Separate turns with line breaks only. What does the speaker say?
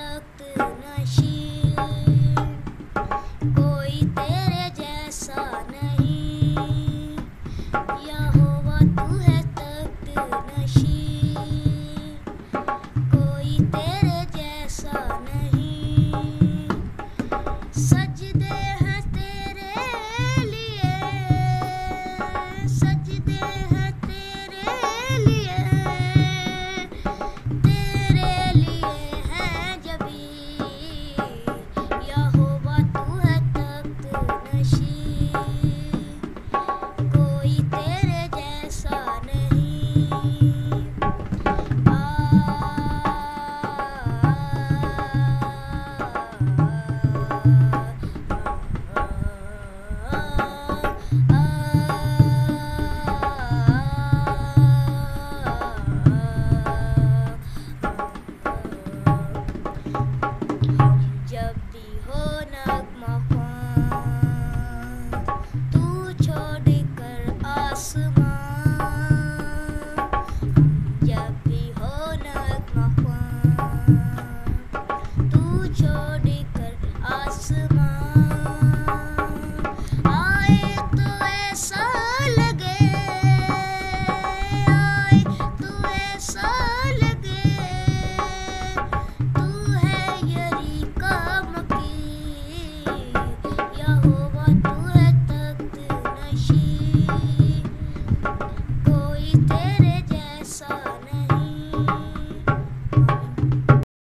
たくないし動いて Uh... to my